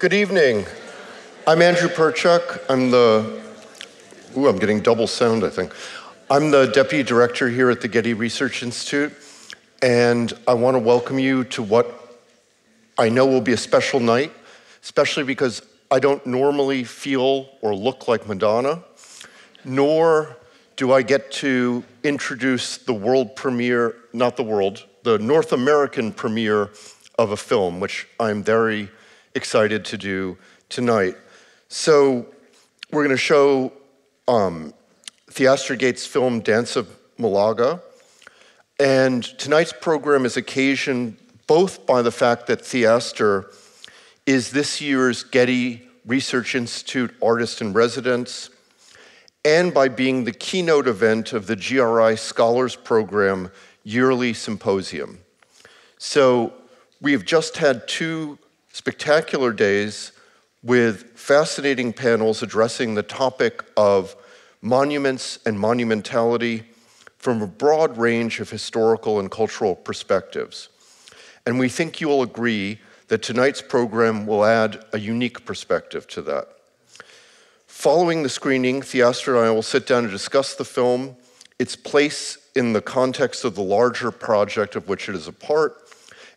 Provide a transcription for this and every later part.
Good evening. I'm Andrew Perchuk. I'm the, ooh, I'm getting double sound, I think. I'm the deputy director here at the Getty Research Institute, and I want to welcome you to what I know will be a special night, especially because I don't normally feel or look like Madonna, nor do I get to introduce the world premiere, not the world, the North American premiere of a film, which I'm very excited to do tonight. So we're going to show um, Theaster Gates' film Dance of Malaga. And tonight's program is occasioned both by the fact that Theaster is this year's Getty Research Institute Artist in Residence, and by being the keynote event of the GRI Scholars Program yearly symposium. So we have just had two spectacular days with fascinating panels addressing the topic of monuments and monumentality from a broad range of historical and cultural perspectives. And we think you will agree that tonight's program will add a unique perspective to that. Following the screening, Theaster and I will sit down to discuss the film, its place in the context of the larger project of which it is a part,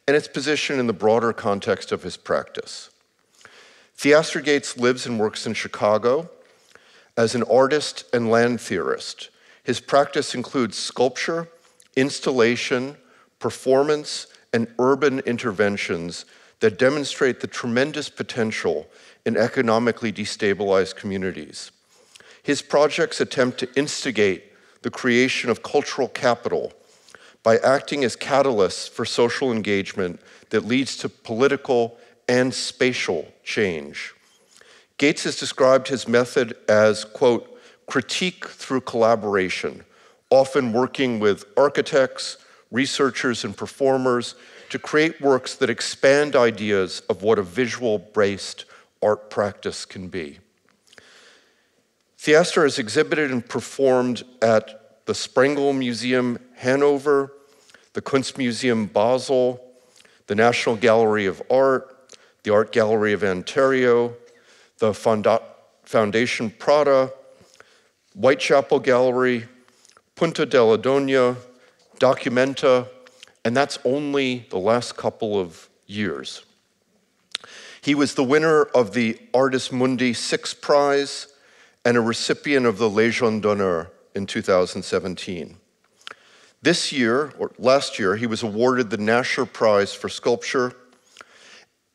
and its position in the broader context of his practice. Theaster Gates lives and works in Chicago as an artist and land theorist. His practice includes sculpture, installation, performance, and urban interventions that demonstrate the tremendous potential in economically destabilized communities. His projects attempt to instigate the creation of cultural capital by acting as catalysts for social engagement that leads to political and spatial change. Gates has described his method as, quote, critique through collaboration, often working with architects, researchers, and performers to create works that expand ideas of what a visual based art practice can be. Theaster has exhibited and performed at the Sprengel Museum, Hanover, the Kunstmuseum Basel, the National Gallery of Art, the Art Gallery of Ontario, the Foundation Prada, Whitechapel Gallery, Punta della Dogana, Documenta, and that's only the last couple of years. He was the winner of the Artes Mundi Six Prize and a recipient of the Légion d'honneur in 2017. This year, or last year, he was awarded the Nasher Prize for Sculpture,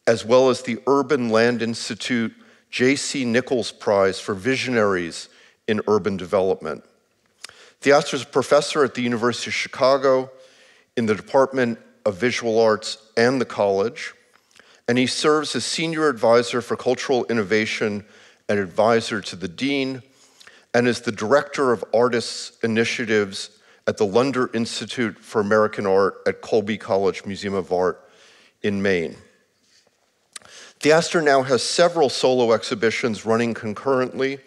as well as the Urban Land Institute J.C. Nichols Prize for Visionaries in Urban Development. Theaster is a professor at the University of Chicago in the Department of Visual Arts and the college, and he serves as senior advisor for cultural innovation and advisor to the dean, and is the director of artists initiatives at the Lunder Institute for American Art at Colby College Museum of Art in Maine. Theaster now has several solo exhibitions running concurrently,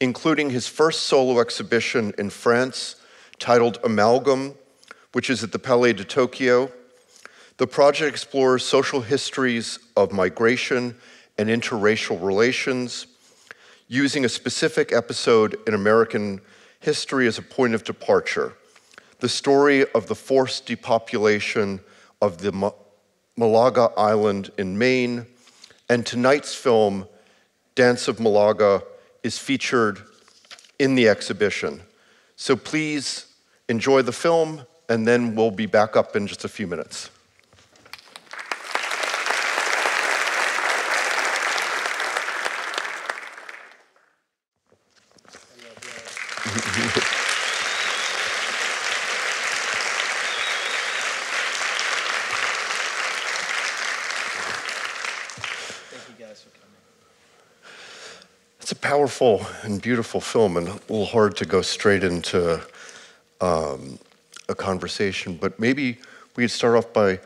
including his first solo exhibition in France titled Amalgam, which is at the Palais de Tokyo. The project explores social histories of migration and interracial relations, using a specific episode in American history as a point of departure the story of the forced depopulation of the Malaga Island in Maine. And tonight's film, Dance of Malaga, is featured in the exhibition. So please enjoy the film, and then we'll be back up in just a few minutes. Powerful and beautiful film, and a little hard to go straight into um, a conversation. But maybe we could start off by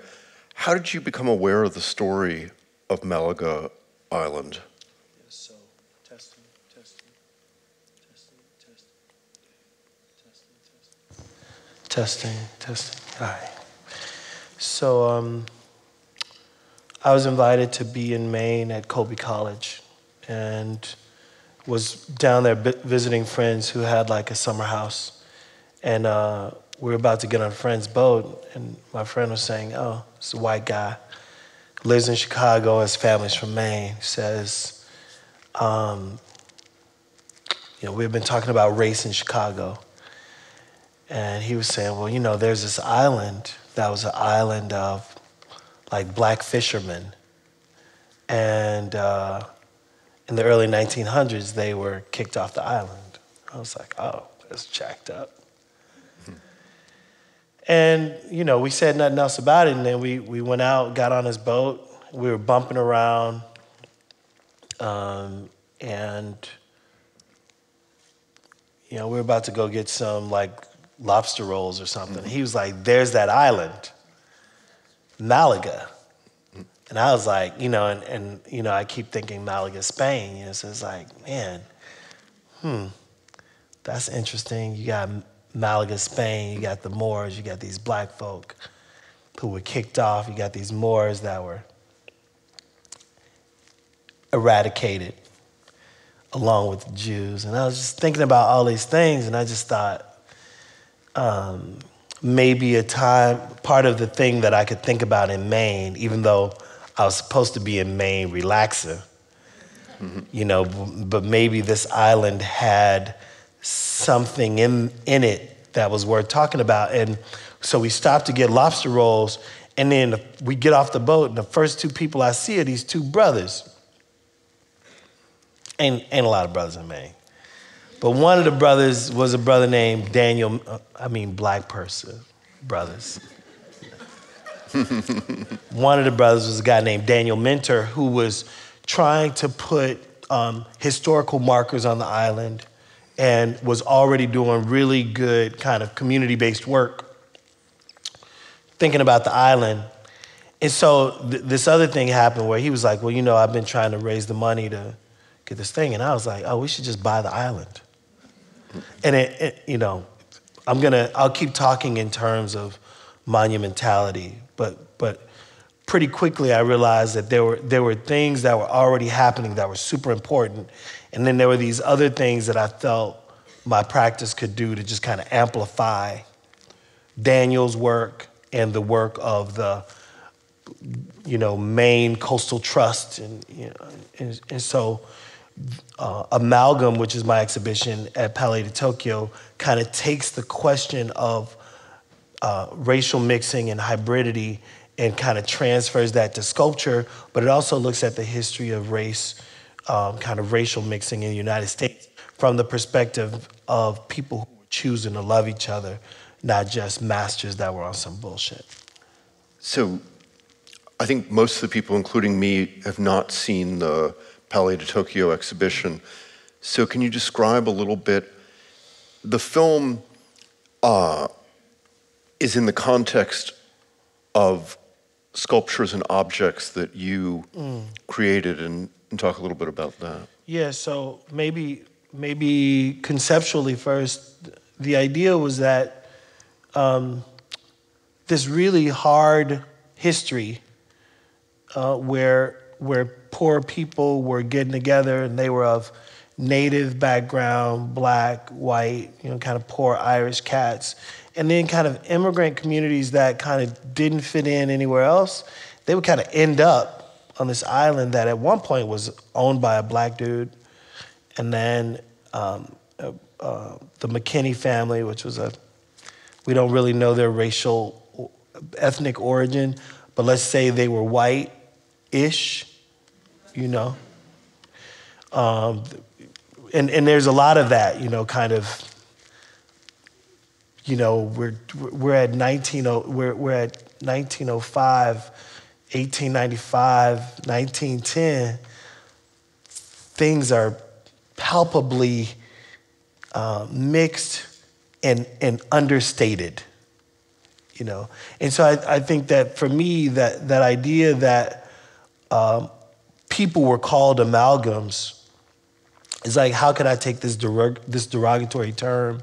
how did you become aware of the story of Malaga Island? Testing, testing. Hi. So um, I was invited to be in Maine at Colby College and was down there vi- visiting friends who had like a summer house. And uh, we were about to get on a friend's boat, and my friend was saying, Oh, it's a white guy, lives in Chicago, his family's from Maine. He says, um, You know, we've been talking about race in Chicago. And he was saying, Well, you know, there's this island that was an island of like black fishermen. And uh, in the early 1900s, they were kicked off the island. I was like, oh, that's jacked up. And, you know, we said nothing else about it. And then we, we went out, got on his boat. We were bumping around. Um, and, you know, we were about to go get some like lobster rolls or something. He was like, there's that island, Malaga. And I was like, you know, and, and you know, I keep thinking Malaga, Spain. You know, so it's like, man, hmm, that's interesting. You got Malaga, Spain. You got the Moors. You got these black folk who were kicked off. You got these Moors that were eradicated along with the Jews. And I was just thinking about all these things, and I just thought um, maybe a time, part of the thing that I could think about in Maine, even though I was supposed to be in Maine relaxing, mm-hmm. you know, but maybe this island had something in, in it that was worth talking about. And so we stopped to get lobster rolls, and then we get off the boat, and the first two people I see are these two brothers. Ain't, ain't a lot of brothers in Maine. But one of the brothers was a brother named Daniel, uh, I mean, black person brothers. One of the brothers was a guy named Daniel Minter who was trying to put um, historical markers on the island and was already doing really good kind of community based work, thinking about the island. And so th- this other thing happened where he was like, Well, you know, I've been trying to raise the money to get this thing. And I was like, Oh, we should just buy the island. And it, it you know, I'm gonna, I'll keep talking in terms of monumentality, but but pretty quickly I realized that there were there were things that were already happening that were super important, and then there were these other things that I felt my practice could do to just kind of amplify Daniel's work and the work of the you know Maine Coastal Trust, and you know, and, and so. Uh, Amalgam, which is my exhibition at Palais de Tokyo, kind of takes the question of uh, racial mixing and hybridity and kind of transfers that to sculpture, but it also looks at the history of race, um, kind of racial mixing in the United States from the perspective of people who were choosing to love each other, not just masters that were on some bullshit. So I think most of the people, including me, have not seen the Palais de Tokyo exhibition. So can you describe a little bit? The film uh, is in the context of sculptures and objects that you mm. created and, and, talk a little bit about that. Yeah, so maybe maybe conceptually first, the idea was that um, this really hard history uh, where where poor people were getting together and they were of native background, black, white, you know, kind of poor Irish cats and then kind of immigrant communities that kind of didn't fit in anywhere else, they would kind of end up on this island that at one point was owned by a black dude, and then um, uh, uh, the McKinney family, which was a we don't really know their racial ethnic origin, but let's say they were white-ish, you know. Um, and, and there's a lot of that, you know, kind of you know, we're, we're at 19, we're, we're at 1905, 1895, 1910. Things are palpably uh, mixed and, and understated, you know. And so I, I think that for me, that, that idea that um, people were called amalgams is like, how can I take this, derog- this derogatory term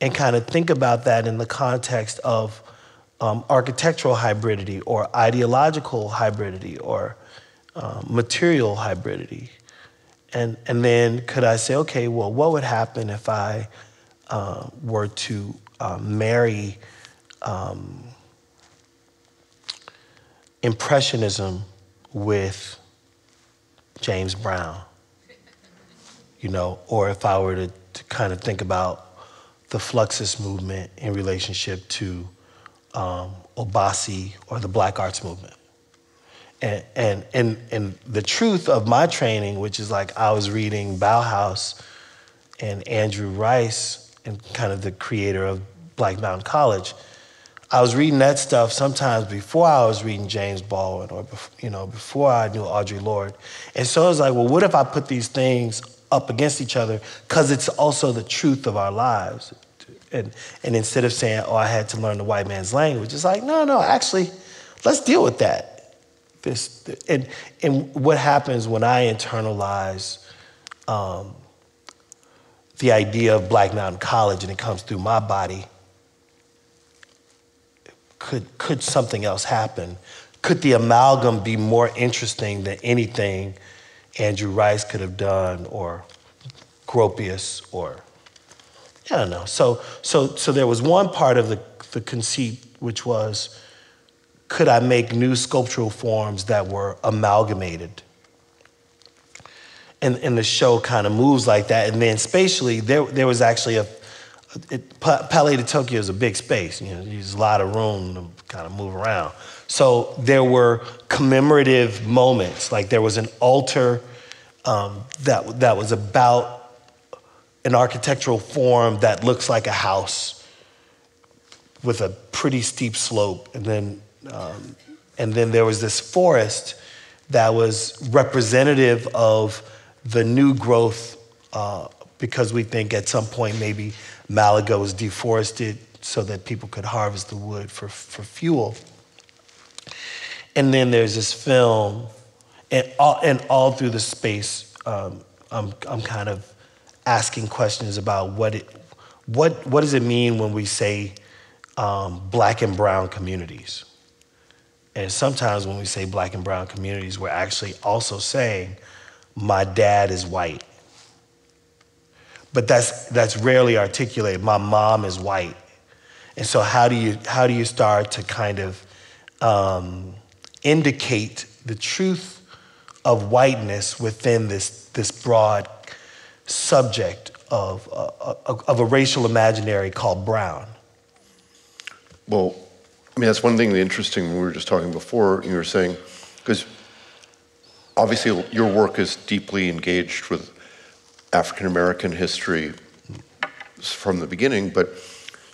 and kind of think about that in the context of um, architectural hybridity or ideological hybridity or um, material hybridity. And, and then could I say, okay, well, what would happen if I uh, were to uh, marry um, Impressionism with James Brown? You know, or if I were to, to kind of think about the Fluxus movement in relationship to um, OBAC or the Black Arts Movement. And, and, and, and the truth of my training, which is like I was reading Bauhaus and Andrew Rice, and kind of the creator of Black Mountain College, I was reading that stuff sometimes before I was reading James Baldwin or you know before I knew Audre Lorde. And so I was like, well, what if I put these things up against each other because it's also the truth of our lives. And, and instead of saying, oh, I had to learn the white man's language, it's like, no, no, actually, let's deal with that. This, and, and what happens when I internalize um, the idea of Black Mountain College and it comes through my body, could, could something else happen? Could the amalgam be more interesting than anything Andrew Rice could have done or Gropius or I don't know. So, so, so there was one part of the, the conceit, which was could I make new sculptural forms that were amalgamated? And, and the show kind of moves like that. And then spatially, there, there was actually a, it, Palais de Tokyo is a big space. You know, there's a lot of room to kind of move around. So there were commemorative moments, like there was an altar um, that, that was about an architectural form that looks like a house with a pretty steep slope. And then, um, and then there was this forest that was representative of the new growth uh, because we think at some point maybe Malaga was deforested so that people could harvest the wood for, for fuel. And then there's this film, and all, and all through the space, um, I'm, I'm kind of asking questions about what it, what, what does it mean when we say um, black and brown communities? And sometimes when we say black and brown communities, we're actually also saying, my dad is white. But that's, that's rarely articulated. My mom is white. And so how do you, how do you start to kind of um, indicate the truth of whiteness within this, this broad subject of, uh, of a racial imaginary called brown? Well, I mean, that's one thing interesting we were just talking before, you were saying, because obviously your work is deeply engaged with African American history from the beginning, but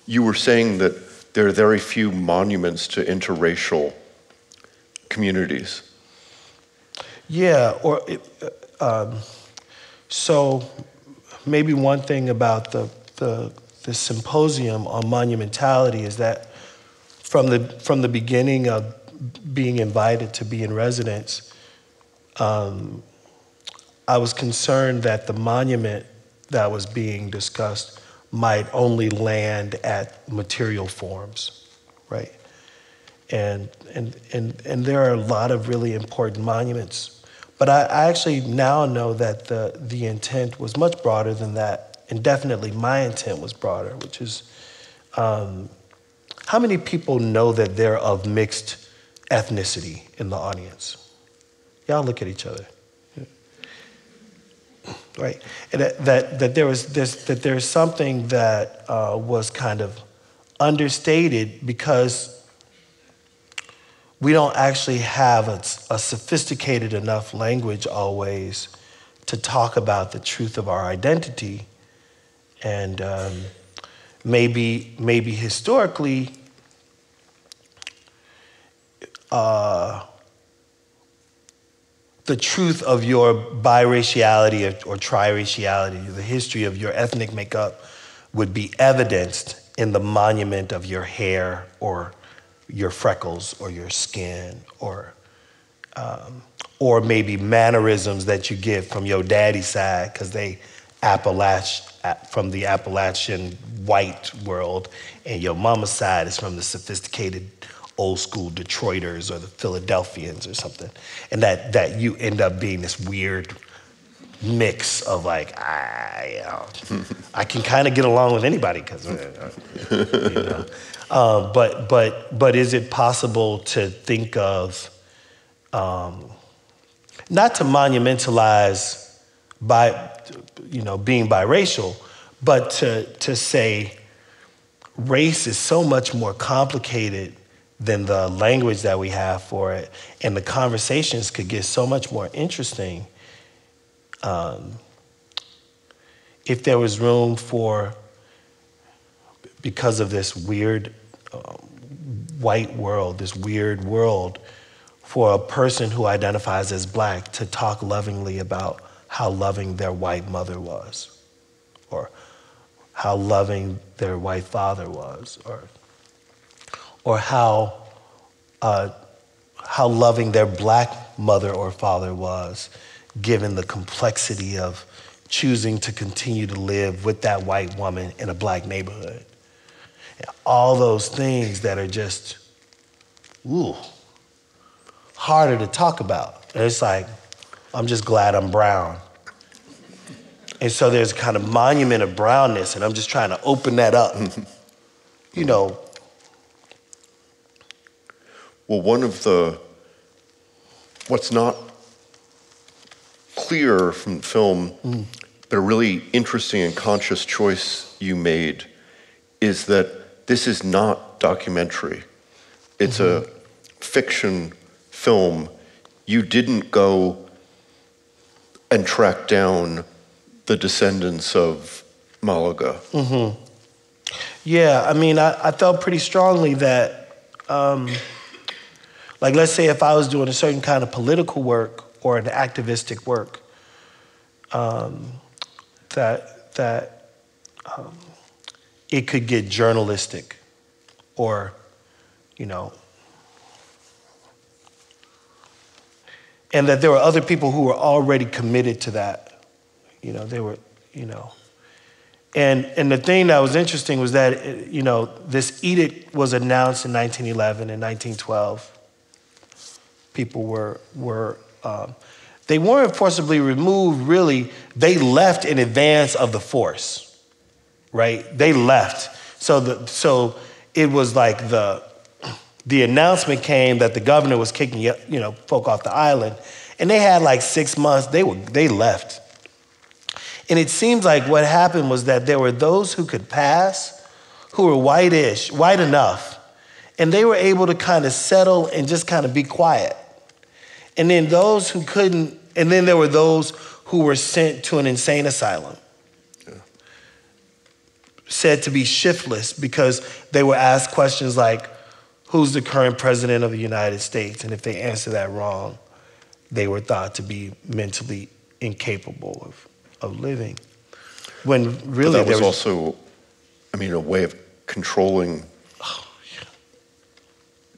you were saying that there are very few monuments to interracial communities. Yeah, or uh, um, so maybe one thing about the, the, the symposium on monumentality is that from the, from the beginning of being invited to be in residence, um, I was concerned that the monument that was being discussed might only land at material forms, right? And, and, and, and there are a lot of really important monuments. But I, I actually now know that the, the intent was much broader than that. And definitely my intent was broader, which is um, how many people know that they're of mixed ethnicity in the audience? Y'all look at each other right? That, that, that there was this, that there's something that uh, was kind of understated because we don't actually have a, a, sophisticated enough language always to talk about the truth of our identity. And um, maybe, maybe historically, uh, the truth of your biraciality or, or triraciality, the history of your ethnic makeup would be evidenced in the monument of your hair or your freckles or your skin or um, or maybe mannerisms that you get from your daddy's side because they Appalach from the Appalachian white world, and your mama's side is from the sophisticated old school Detroiters or the Philadelphians or something, and that that you end up being this weird mix of like I, I can kind of get along with anybody because uh, you know. Uh, but but but is it possible to think of um, not to monumentalize by you know being biracial, but to to say race is so much more complicated than the language that we have for it, and the conversations could get so much more interesting um, if there was room for, because of this weird white world, this weird world, for a person who identifies as black to talk lovingly about how loving their white mother was, or how loving their white father was, or, or how, uh, how loving their black mother or father was given the complexity of choosing to continue to live with that white woman in a black neighborhood. All those things that are just, ooh, harder to talk about. And it's like, I'm just glad I'm brown. And so there's a kind of monument of brownness, and I'm just trying to open that up. you know. Well, one of the, what's not clear from the film, mm. but a really interesting and conscious choice you made is that this is not documentary. It's mm-hmm. a fiction film. You didn't go and track down the descendants of Malaga. Mm-hmm. Yeah, I mean, I, I, felt pretty strongly that, um, like, let's say if I was doing a certain kind of political work or an activistic work, um, that that um, it could get journalistic, or you know, and that there were other people who were already committed to that. You know, they were, you know. And, and the thing that was interesting was that, you know, this edict was announced in 1911 and 1912. People were, were um, they weren't forcibly removed, really. They left in advance of the force, right? They left. So, the, so it was like the, the announcement came that the governor was kicking you know, folk off the island. And they had like six months, they, were, they left. And it seems like what happened was that there were those who could pass, who were whitish, white enough, and they were able to kind of settle and just kind of be quiet. And then those who couldn't and then there were those who were sent to an insane asylum. Said to be shiftless because they were asked questions like, Who's the current president of the United States? And if they answer that wrong, they were thought to be mentally incapable of, of living. When really but that was, was also, I mean, a way of controlling oh, yeah.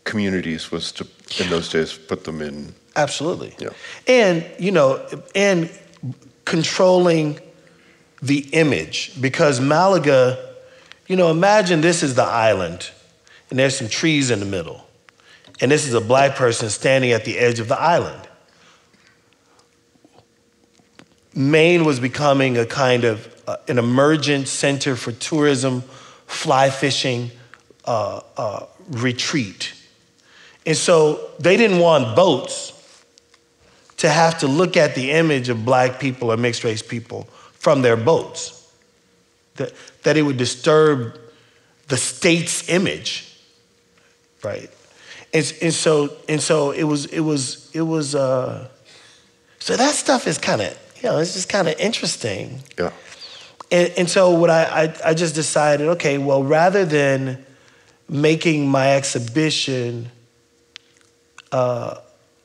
communities was to, in those days, put them in Absolutely. Yeah. And, you know, and controlling the image because Malaga, you know, imagine this is the island and there's some trees in the middle. And this is a black person standing at the edge of the island. Maine was becoming a kind of uh, an emergent center for tourism, fly fishing, uh, uh, retreat. And so they didn't want boats to have to look at the image of black people or mixed race people from their boats, that, that it would disturb the state's image, right? And, and so and so it was it was it was uh, so that stuff is kind of you know it's just kind of interesting. Yeah. And, and so what I, I I just decided okay well rather than making my exhibition. Uh,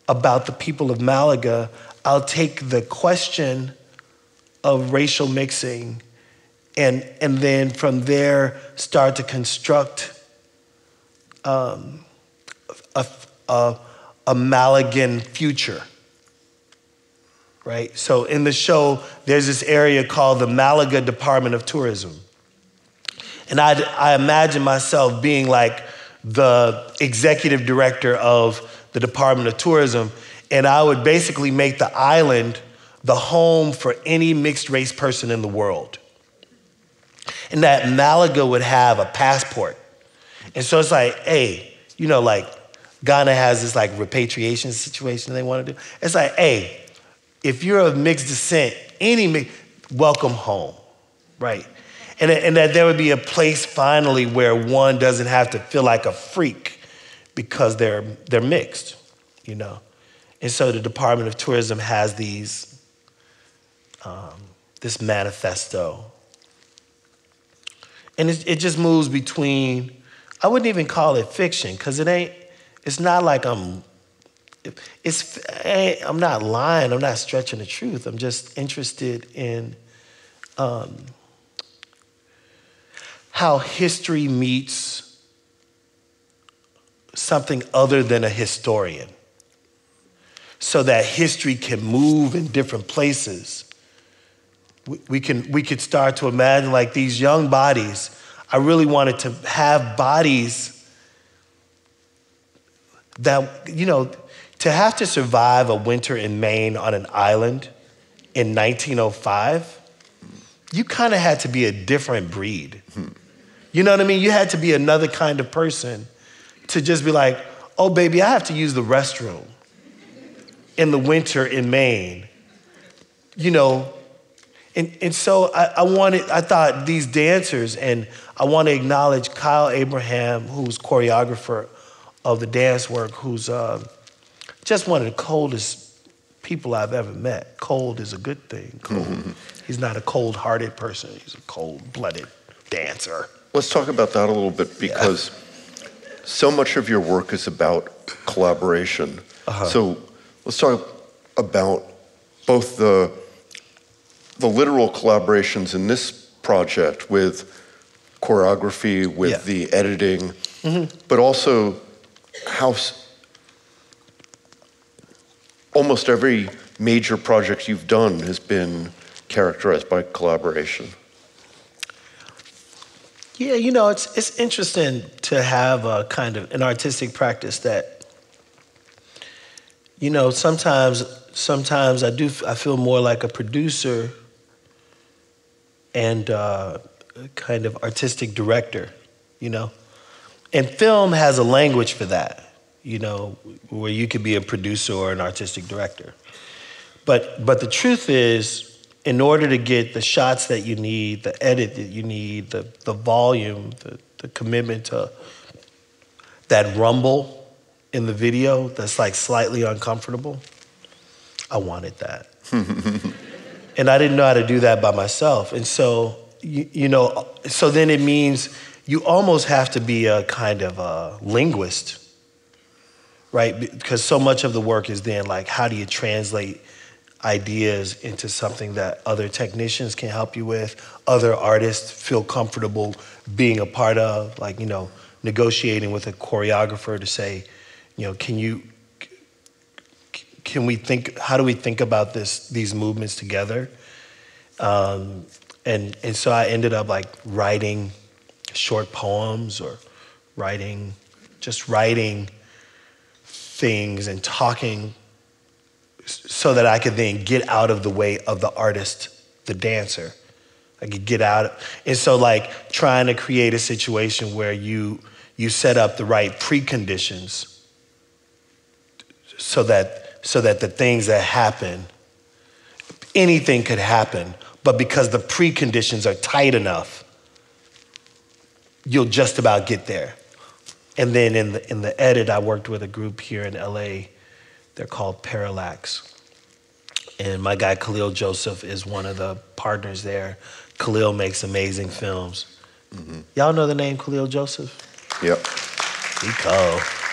about the people of Malaga, I'll take the question of racial mixing and, and then from there start to construct um, a, a, a Malagan future. right? So in the show, there's this area called the Malaga Department of Tourism. And I, I imagine myself being like the executive director of the Department of Tourism, and I would basically make the island the home for any mixed race person in the world. And that Malaga would have a passport. And so it's like, hey, you know, like Ghana has this like repatriation situation they want to do. It's like, hey, if you're of mixed descent, any welcome home, right? And, and that there would be a place finally where one doesn't have to feel like a freak because they're, they're mixed, you know? And so the Department of Tourism has these, um, this manifesto. And it, it just moves between, I wouldn't even call it fiction because it ain't, it's not like I'm, it's, I'm not lying, I'm not stretching the truth. I'm just interested in um, how history meets something other than a historian so that history can move in different places. We, can, we could start to imagine like these young bodies. I really wanted to have bodies that, you know, to have to survive a winter in Maine on an island in 1905, you kind of had to be a different breed. You know what I mean? You had to be another kind of person to just be like, oh, baby, I have to use the restroom in the winter in Maine. You know, and, and so I, I wanted, I thought these dancers, and I want to acknowledge Kyle Abraham, who's choreographer of the dance work, who's uh, just one of the coldest people I've ever met. Cold is a good thing. Cold. Mm-hmm. He's not a cold hearted person, he's a cold blooded dancer. Let's talk about that a little bit because yeah. so much of your work is about collaboration. Uh-huh. So let's talk about both the the literal collaborations in this project with choreography, with yeah. the editing, mm-hmm. but also how almost every major project you've done has been characterized by collaboration. Yeah, you know, it's it's interesting to have a kind of an artistic practice that you know, sometimes sometimes I do I feel more like a producer and uh, kind of artistic director, you know. And film has a language for that, you know, where you could be a producer or an artistic director. But but the truth is in order to get the shots that you need, the edit that you need, the, the volume, the, the commitment to that rumble in the video that's like slightly uncomfortable, I wanted that. and I didn't know how to do that by myself. And so, you, you, know, so then it means you almost have to be a kind of a linguist, right? Because so much of the work is then like, how do you translate ideas into something that other technicians can help you with, other artists feel comfortable being a part of, like, you know, negotiating with a choreographer to say, you know, can you, can we think, how do we think about this, these movements together? Um, and, and so I ended up like writing short poems or writing, just writing things and talking so that I could then get out of the way of the artist, the dancer. I could get out. And so, like, trying to create a situation where you you set up the right preconditions so that so that the things that happen, anything could happen, but because the preconditions are tight enough, you'll just about get there. And then in the in the edit, I worked with a group here in LA they're called Parallax. And my guy Kahlil Joseph is one of the partners there. Kahlil makes amazing films. Mm-hmm. Y'all know the name Kahlil Joseph? Yep. He cold.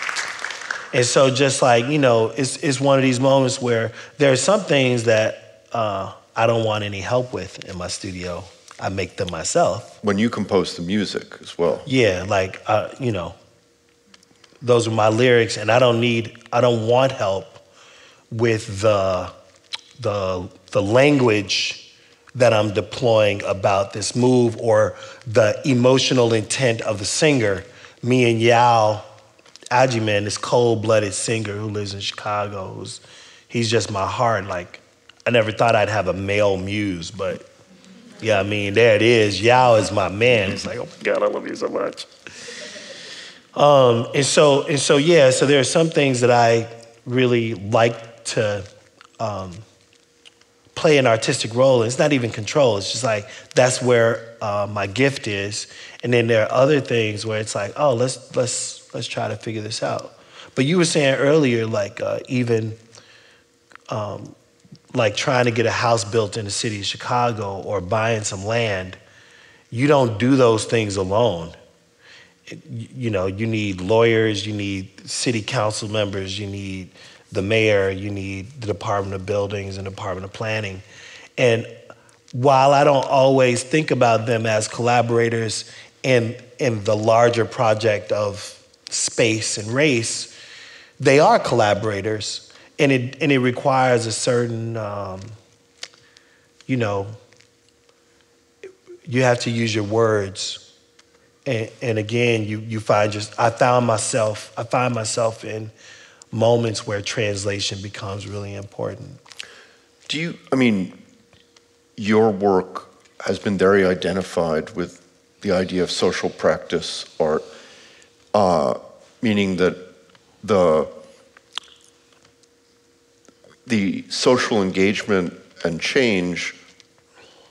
And so just like, you know, it's, it's one of these moments where there are some things that uh, I don't want any help with in my studio. I make them myself. When you compose the music as well. Yeah, like, uh, you know, those are my lyrics and I don't need, I don't want help with the the the language that I'm deploying about this move or the emotional intent of the singer. Me and Yaw Agyeman, this cold-blooded singer who lives in Chicago, who's he's just my heart. Like I never thought I'd have a male muse, but yeah, I mean, there it is. Yaw is my man. It's like, oh my God, I love you so much. Um, and so, and so, yeah. So there are some things that I really like to um, play an artistic role. It's not even control. It's just like that's where uh, my gift is. And then there are other things where it's like, oh, let's let's let's try to figure this out. But you were saying earlier, like uh, even um, like trying to get a house built in the city of Chicago or buying some land. You don't do those things alone. You know, you need lawyers, you need city council members, you need the mayor, you need the Department of Buildings and Department of Planning. And while I don't always think about them as collaborators in, in the larger project of space and race, they are collaborators. And it, and it requires a certain, um, you know, you have to use your words. And, and again, you, you find just, I found myself, I find myself in moments where translation becomes really important. Do you, I mean, your work has been very identified with the idea of social practice art, uh, meaning that the, the social engagement and change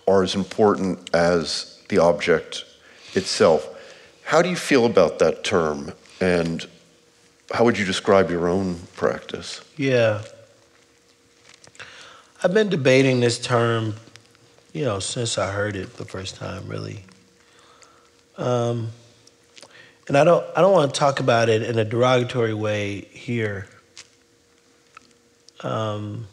are as important as the object itself. How do you feel about that term? And how would you describe your own practice? Yeah. I've been debating this term, you know, since I heard it the first time, really. Um, and I don't, I don't want to talk about it in a derogatory way here, um,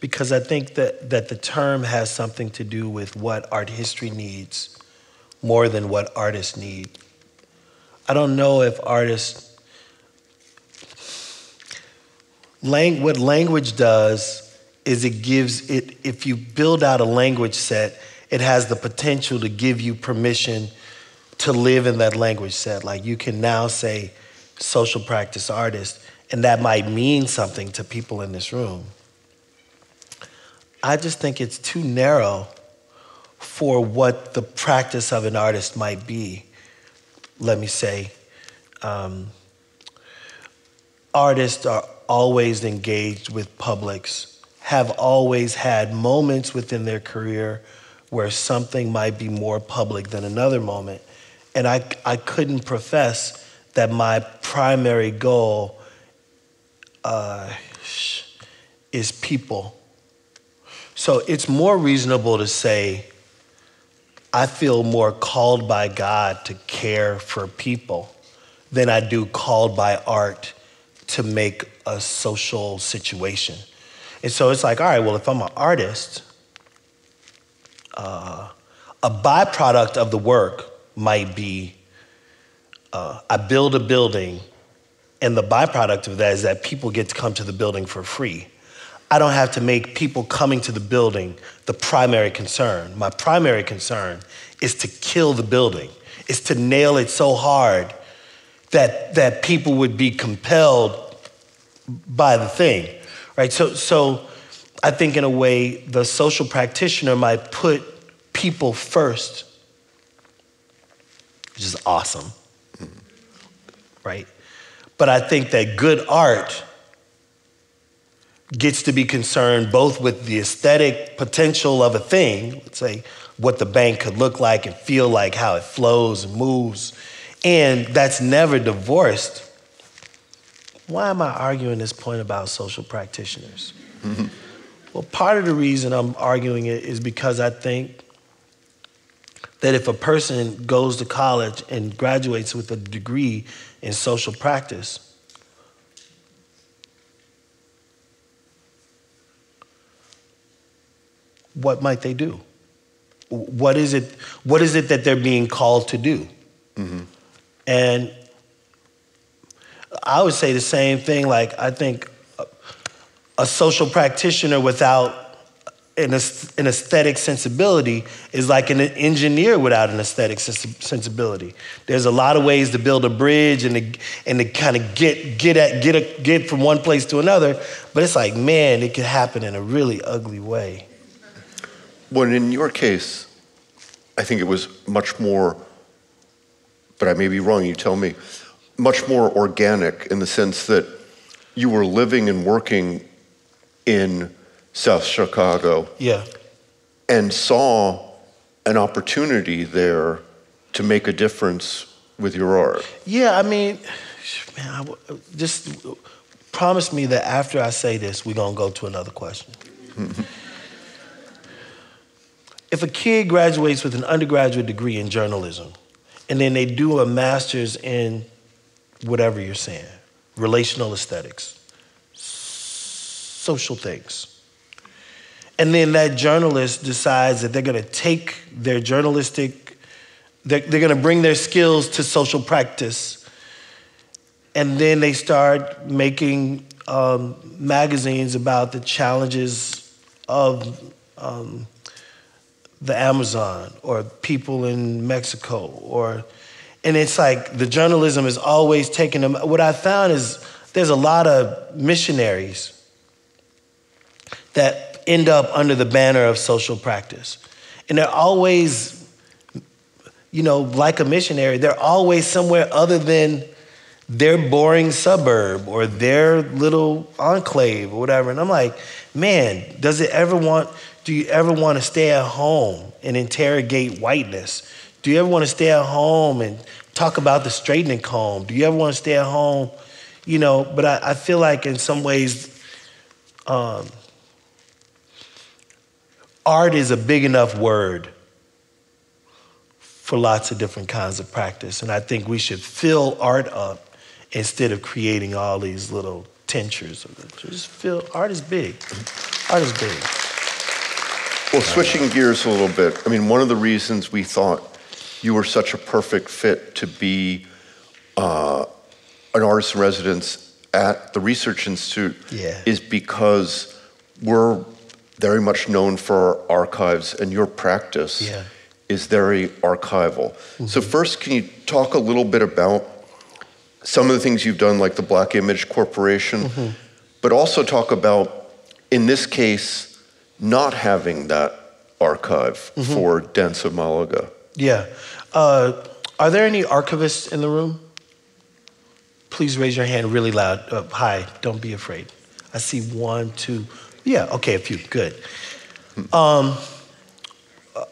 because I think that, that the term has something to do with what art history needs more than what artists need. I don't know if artists Lang- what language does is it gives it, if you build out a language set, it has the potential to give you permission to live in that language set. Like you can now say social practice artist, and that might mean something to people in this room. I just think it's too narrow for what the practice of an artist might be. Let me say, um, artists are always engaged with publics, have always had moments within their career where something might be more public than another moment. And I, I couldn't profess that my primary goal uh, is people. So it's more reasonable to say, I feel more called by God to care for people than I do called by art to make a social situation. And so it's like, all right, well, if I'm an artist, uh, a byproduct of the work might be uh, I build a building, and the byproduct of that is that people get to come to the building for free. I don't have to make people coming to the building the primary concern. My primary concern is to kill the building, is to nail it so hard that, that people would be compelled by the thing, right? So, so I think in a way, the social practitioner might put people first, which is awesome, right? But I think that good art gets to be concerned both with the aesthetic potential of a thing, let's say what the bank could look like and feel like, how it flows and moves, and that's never divorced why am I arguing this point about social practitioners? Mm-hmm. Well, part of the reason I'm arguing it is because I think that if a person goes to college and graduates with a degree in social practice, what might they do? What is it, what is it that they're being called to do? Mm-hmm. And I would say the same thing. Like, I think a social practitioner without an, an aesthetic sensibility is like an engineer without an aesthetic sensibility. There's a lot of ways to build a bridge and to, and to kind of get, get, at, get, a, get from one place to another, but it's like, man, it could happen in a really ugly way. Well, in your case, I think it was much more, but I may be wrong, you tell me, much more organic in the sense that you were living and working in South Chicago. Yeah. And saw an opportunity there to make a difference with your art. Yeah, I mean, man, I, just promise me that after I say this, we're going to go to another question. if a kid graduates with an undergraduate degree in journalism and then they do a master's in whatever you're saying, relational aesthetics, social things, and then that journalist decides that they're going to take their journalistic, they're, they're going to bring their skills to social practice. And then they start making um, magazines about the challenges of um, the Amazon or people in Mexico or and it's like the journalism is always taking them what I found is there's a lot of missionaries that end up under the banner of social practice. And they're always, you know, like a missionary, they're always somewhere other than their boring suburb or their little enclave or whatever. And I'm like, man, does it ever want, do you ever want to stay at home and interrogate whiteness? Do you ever want to stay at home and talk about the straightening comb? Do you ever want to stay at home? You know, but I, I feel like in some ways, um, art is a big enough word for lots of different kinds of practice. And I think we should fill art up instead of creating all these little tinctures. Just feel art is big. Art is big. Well, switching gears a little bit, I mean, one of the reasons we thought you were such a perfect fit to be uh, an artist in residence at the Research Institute yeah. is because we're very much known for our archives, and your practice yeah. is very archival. Mm-hmm. So, first, can you talk a little bit about some of the things you've done, like the Black Image Corporation, mm-hmm. but also talk about, in this case, not having that archive mm-hmm. for Dance of Malaga? Yeah. Uh, are there any archivists in the room? Please raise your hand really loud. Uh, hi, don't be afraid. I see one, two, yeah, okay, a few. Good. Um,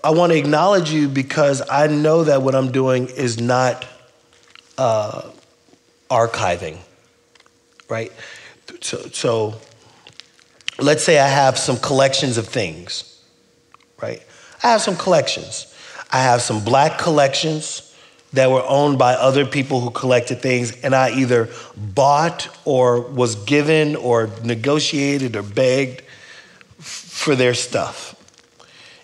I want to acknowledge you because I know that what I'm doing is not uh, archiving, right? So, so let's say I have some collections of things, right? I have some collections. I have some black collections that were owned by other people who collected things, and I either bought or was given or negotiated or begged for their stuff.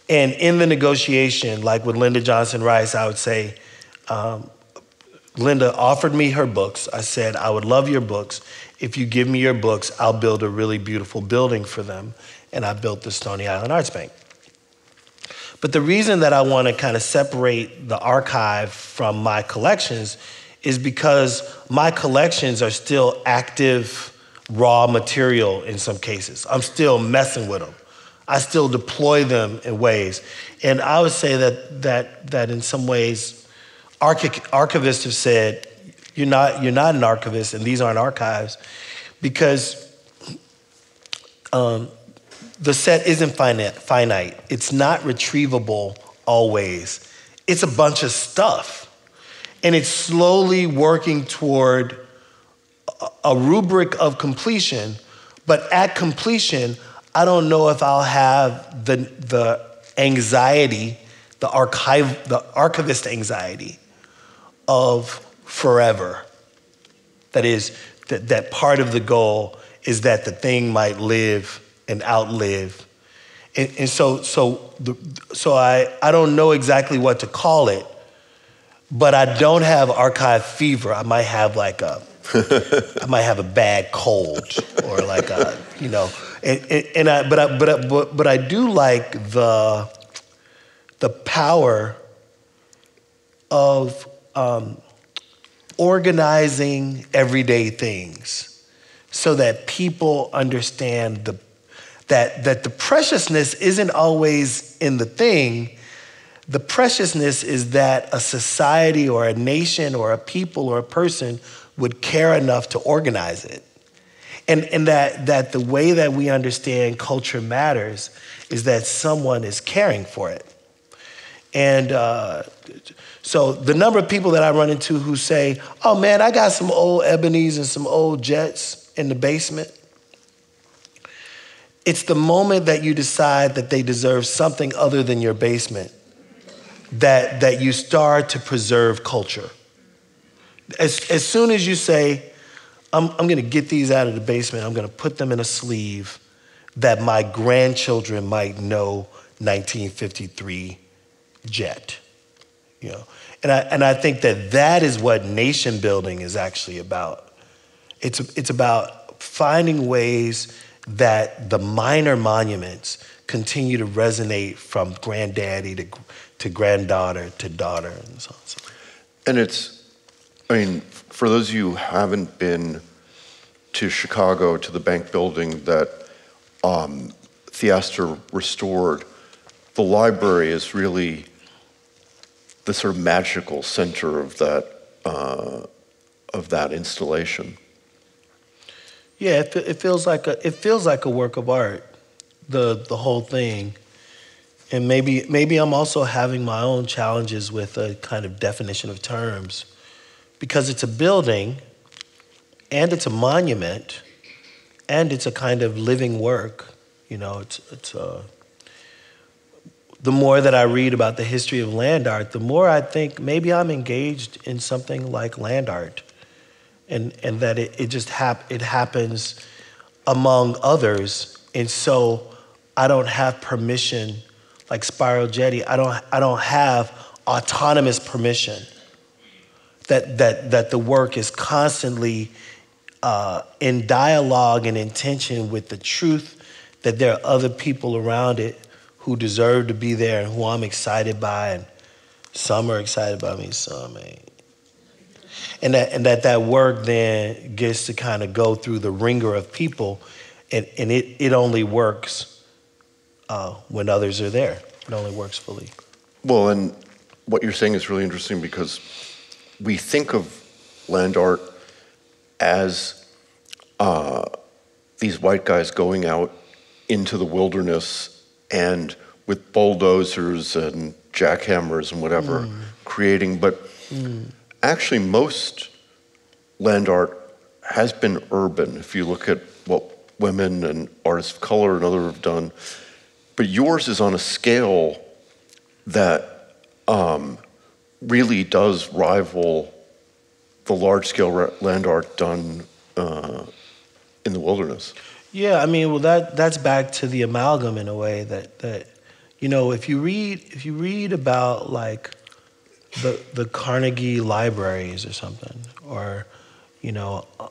And in the negotiation, like with Linda Johnson Rice, I would say, um, Linda offered me her books. I said, I would love your books. If you give me your books, I'll build a really beautiful building for them. And I built the Stony Island Arts Bank. But the reason that I want to kind of separate the archive from my collections is because my collections are still active, raw material in some cases. I'm still messing with them. I still deploy them in ways. And I would say that, that, that in some ways, archivists have said, you're not, you're not an archivist and these aren't archives because um, the set isn't finite. It's not retrievable always. It's a bunch of stuff. And it's slowly working toward a rubric of completion, but at completion, I don't know if I'll have the, the anxiety, the, archive, the archivist anxiety of forever. That is, that, that part of the goal is that the thing might live and outlive. And, and so, so, the, so I, I don't know exactly what to call it, but I don't have archive fever. I might have like a, I might have a bad cold or like a, you know, and, and, and I, but, I, but, I, but, but I do like the, the power of um, organizing everyday things so that people understand the, that, that the preciousness isn't always in the thing. The preciousness is that a society or a nation or a people or a person would care enough to organize it. And, and that, that the way that we understand culture matters is that someone is caring for it. And uh, so the number of people that I run into who say, oh man, I got some old Ebonies and some old jets in the basement. It's the moment that you decide that they deserve something other than your basement that, that you start to preserve culture. As, as soon as you say, I'm, I'm gonna get these out of the basement, I'm gonna put them in a sleeve that my grandchildren might know 1953 jet. You know, and I, and I think that that is what nation building is actually about. It's, it's about finding ways that the minor monuments continue to resonate from granddaddy to, to granddaughter to daughter and so on. So. And it's, I mean, for those of you who haven't been to Chicago, to the bank building that um, Theaster restored, the library is really the sort of magical center of that, uh, of that installation. Yeah, it, it feels like a it feels like a work of art, the the whole thing, and maybe maybe I'm also having my own challenges with a kind of definition of terms, because it's a building, and it's a monument, and it's a kind of living work. You know, it's it's a. The more that I read about the history of land art, the more I think maybe I'm engaged in something like land art and, and that it, it just hap- it happens among others. And so I don't have permission, like Spiral Jetty, I don't, I don't have autonomous permission that, that, that the work is constantly uh, in dialogue and intention with the truth that there are other people around it who deserve to be there and who I'm excited by. And some are excited by me, some ain't and that and that that work then gets to kind of go through the ringer of people, and and it it only works uh, when others are there. It only works fully. Well, and what you're saying is really interesting because we think of land art as uh, these white guys going out into the wilderness and with bulldozers and jackhammers and whatever mm. creating, but mm actually most land art has been urban. If you look at what women and artists of color and others have done, but yours is on a scale that um, really does rival the large scale land art done uh, in the wilderness. Yeah, I mean, well, that that's back to the amalgam in a way that that you know if you read if you read about like the the Carnegie libraries or something, or you know, uh,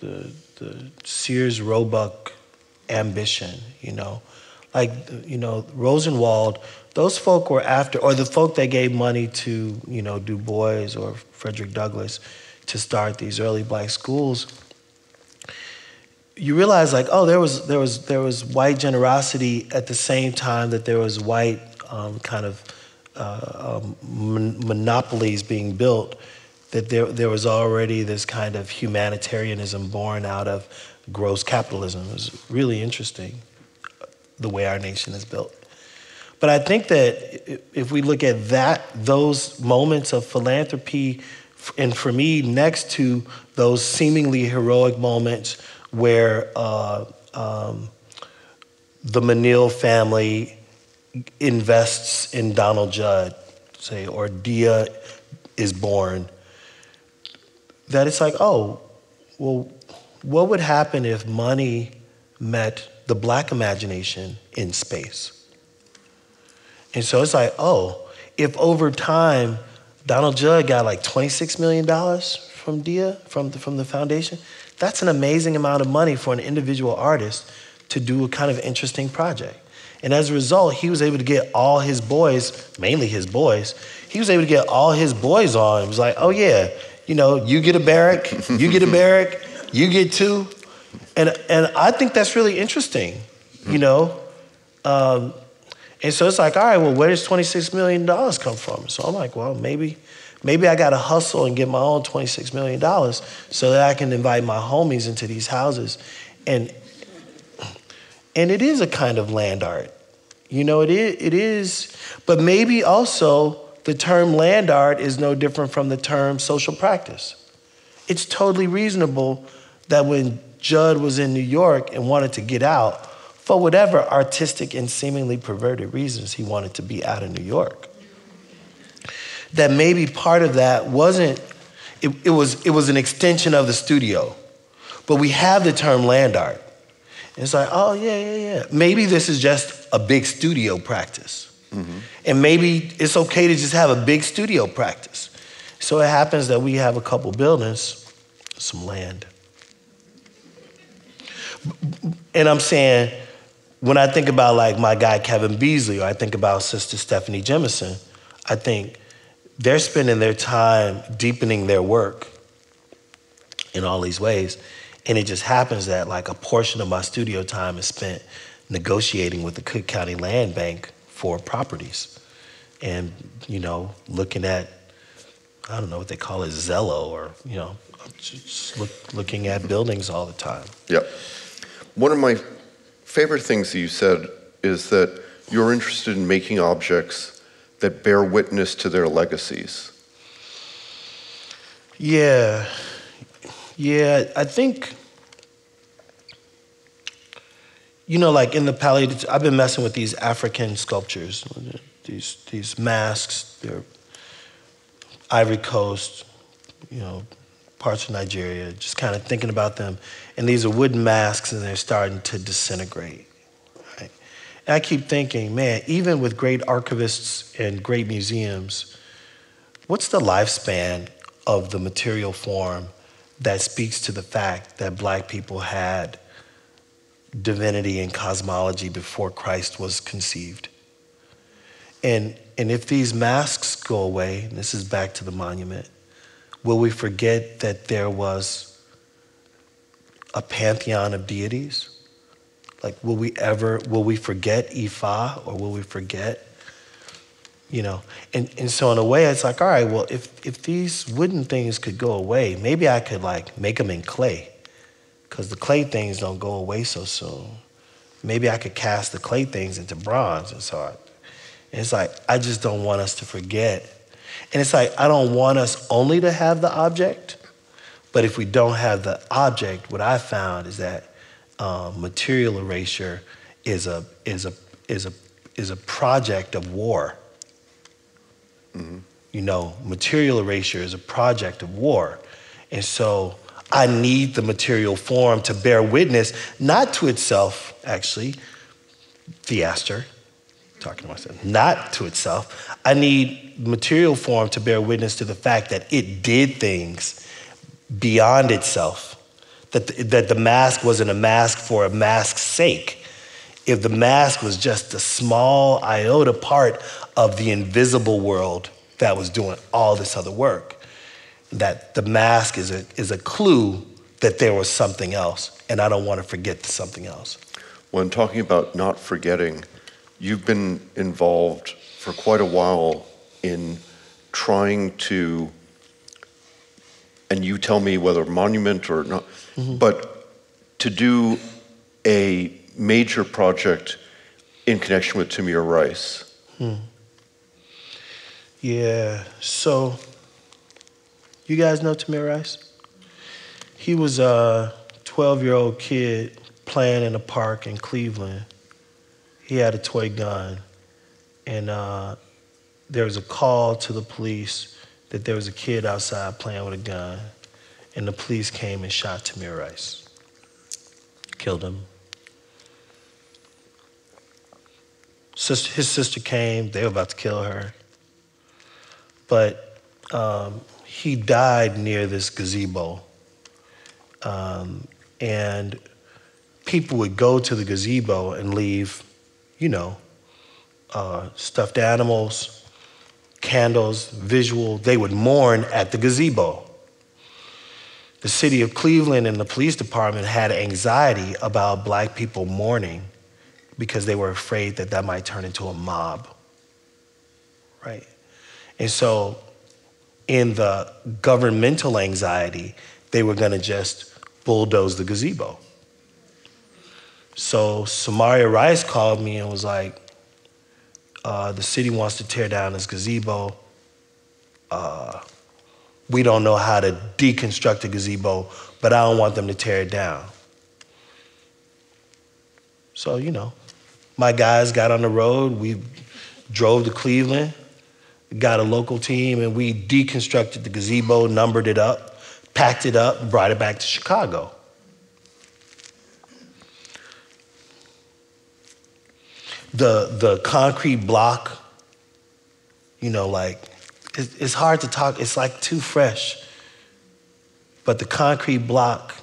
the the Sears Roebuck ambition. You know, like you know Rosenwald. Those folk were after, or the folk that gave money to you know Du Bois or Frederick Douglass to start these early black schools. You realize like, oh, there was there was there was white generosity at the same time that there was white um, kind of uh, um, mon- monopolies being built, that there, there was already this kind of humanitarianism born out of gross capitalism. It was really interesting the way our nation is built. But I think that if we look at that, those moments of philanthropy, and for me, next to those seemingly heroic moments where uh, um, the Menil family invests in Donald Judd, say, or Dia is born, that it's like, oh, well, what would happen if money met the black imagination in space? And so it's like, oh, if over time Donald Judd got like $26 million from Dia, from the, from the foundation, that's an amazing amount of money for an individual artist to do a kind of interesting project. And as a result, he was able to get all his boys, mainly his boys, he was able to get all his boys on. It was like, oh yeah, you know, you get a barrack, you get a barrack, you get two. And, and I think that's really interesting, you know? Um, and so it's like, all right, well, where does $26 million come from? So I'm like, well, maybe, maybe I got to hustle and get my own $26 million so that I can invite my homies into these houses. And, and it is a kind of land art. You know, it is, it is, but maybe also the term land art is no different from the term social practice. It's totally reasonable that when Judd was in New York and wanted to get out, for whatever artistic and seemingly perverted reasons, he wanted to be out of New York. That maybe part of that wasn't, it, it, was, it was an extension of the studio. But we have the term land art. And it's like, oh, yeah, yeah, yeah. Maybe this is just a big studio practice. Mm-hmm. And maybe it's okay to just have a big studio practice. So it happens that we have a couple buildings, some land. And I'm saying, when I think about like my guy Kevin Beasley, or I think about Sister Stephanie Jemison, I think they're spending their time deepening their work in all these ways. And it just happens that like a portion of my studio time is spent negotiating with the Cook County Land Bank for properties. And, you know, looking at, I don't know what they call it, Zillow, or, you know, just look, looking at buildings all the time. Yep. One of my favorite things that you said is that you're interested in making objects that bear witness to their legacies. Yeah. Yeah, I think, you know, like in the Palais, I've been messing with these African sculptures, these, these masks, they're Ivory Coast, you know, parts of Nigeria, just kind of thinking about them. And these are wooden masks and they're starting to disintegrate. Right? And I keep thinking, man, even with great archivists and great museums, what's the lifespan of the material form that speaks to the fact that black people had divinity and cosmology before Christ was conceived? And, and if these masks go away, this is back to the monument, Will we forget that there was a pantheon of deities? Like, will we ever, will we forget Ifa or will we forget, you know? And, and so, in a way, it's like, all right, well, if, if these wooden things could go away, maybe I could, like, make them in clay because the clay things don't go away so soon. Maybe I could cast the clay things into bronze. And so, I, and it's like, I just don't want us to forget and it's like, I don't want us only to have the object, but if we don't have the object, what I found is that um, material erasure is a, is, a, is, a, is a project of war. Mm-hmm. You know, material erasure is a project of war. And so I need the material form to bear witness, not to itself, actually, theaster, talking to myself, not to itself. I need material form to bear witness to the fact that it did things beyond itself. That the, that the mask wasn't a mask for a mask's sake. If the mask was just a small iota part of the invisible world that was doing all this other work, that the mask is a, is a clue that there was something else, and I don't want to forget the something else. When talking about not forgetting, You've been involved for quite a while in trying to, and you tell me whether monument or not, mm-hmm. but to do a major project in connection with Tamir Rice. Hmm. Yeah, so you guys know Tamir Rice? He was a 12 year old kid playing in a park in Cleveland he had a toy gun, and uh, there was a call to the police that there was a kid outside playing with a gun, and the police came and shot Tamir Rice, killed him. his sister came, they were about to kill her. But um, he died near this gazebo. Um, and people would go to the gazebo and leave, you know, uh, stuffed animals, candles, visual. They would mourn at the gazebo. The city of Cleveland and the police department had anxiety about black people mourning because they were afraid that that might turn into a mob. Right? And so, in the governmental anxiety, they were going to just bulldoze the gazebo. So, Samaria Rice called me and was like, uh, the city wants to tear down this gazebo. Uh, we don't know how to deconstruct a gazebo, but I don't want them to tear it down. So, you know, my guys got on the road. We drove to Cleveland, got a local team, and we deconstructed the gazebo, numbered it up, packed it up, brought it back to Chicago. The, the concrete block, you know, like, it's hard to talk, it's like too fresh. But the concrete block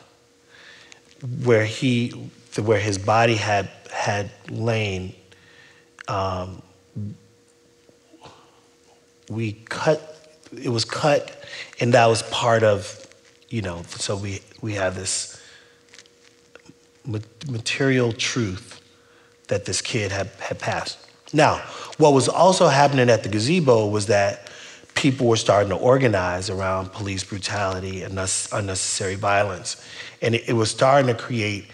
where he, where his body had had lain, um, we cut, it was cut, and that was part of, you know, so we, we have this material truth that this kid had, had passed. Now, what was also happening at the gazebo was that people were starting to organize around police brutality and unnecessary violence. And it, it was starting to create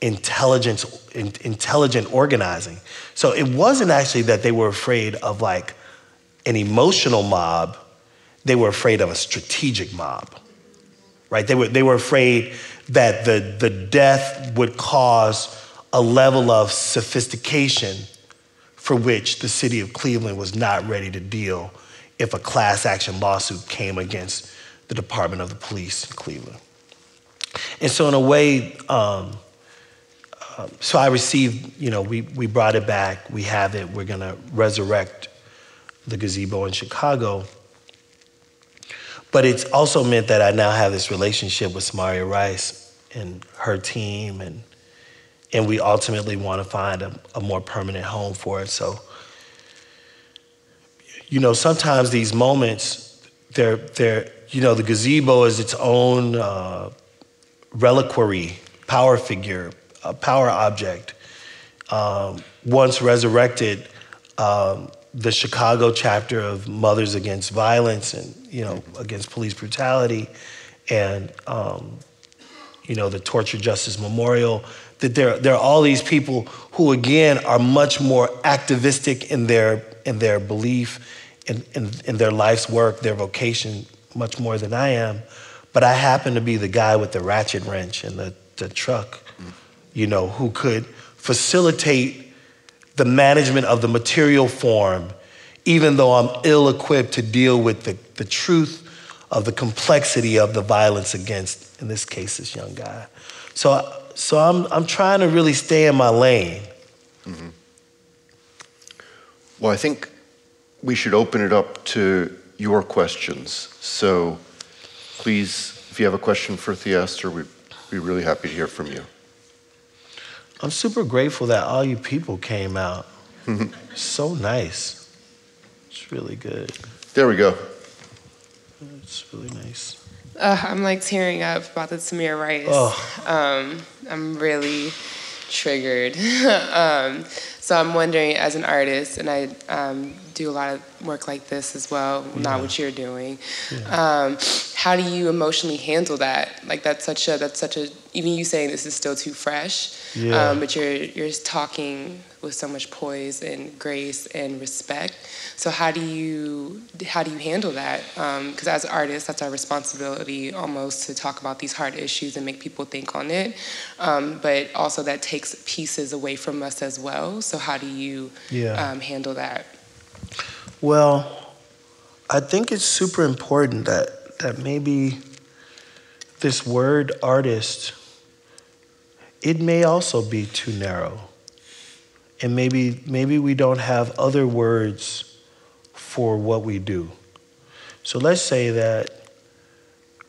intelligence, in, intelligent organizing. So it wasn't actually that they were afraid of like an emotional mob, they were afraid of a strategic mob, right? They were, they were afraid that the, the death would cause a level of sophistication for which the city of Cleveland was not ready to deal if a class action lawsuit came against the Department of the Police in Cleveland. And so, in a way, um, um, so I received, you know, we, we brought it back, we have it, we're gonna resurrect the gazebo in Chicago. But it's also meant that I now have this relationship with Samaria Rice and her team, and, and we ultimately wanna find a, a more permanent home for it. So, you know, sometimes these moments, they're, they're, you know, the gazebo is its own uh, reliquary, power figure, a power object. Um, once resurrected, um, the Chicago chapter of Mothers Against Violence and you know against police brutality, and um, you know the Torture Justice Memorial. That there there are all these people who again are much more activistic in their in their belief, in, in, in their life's work, their vocation, much more than I am. But I happen to be the guy with the ratchet wrench and the, the truck you know, who could facilitate the management of the material form, even though I'm ill equipped to deal with the, the truth of the complexity of the violence against, in this case, this young guy. So, so I'm, I'm trying to really stay in my lane. Mm-hmm. Well, I think we should open it up to your questions. So please, if you have a question for Theaster, we'd be really happy to hear from you. I'm super grateful that all you people came out. so nice. It's really good. There we go. It's really nice. Uh, I'm like tearing up about the Tamir Rice. Oh. Um, I'm really triggered. um, so I'm wondering, as an artist, and I um, do a lot of work like this as well, yeah. not what you're doing. Yeah. Um, how do you emotionally handle that? Like that's such a that's such a even you saying this is still too fresh, yeah. um, but you're you're talking with so much poise and grace and respect. So how do you how do you handle that? Because um, as artists, that's our responsibility almost to talk about these hard issues and make people think on it. Um, but also that takes pieces away from us as well. So how do you yeah. Um, handle that? Well, I think it's super important that that maybe this word artist, it may also be too narrow. And maybe, maybe we don't have other words for what we do. So let's say that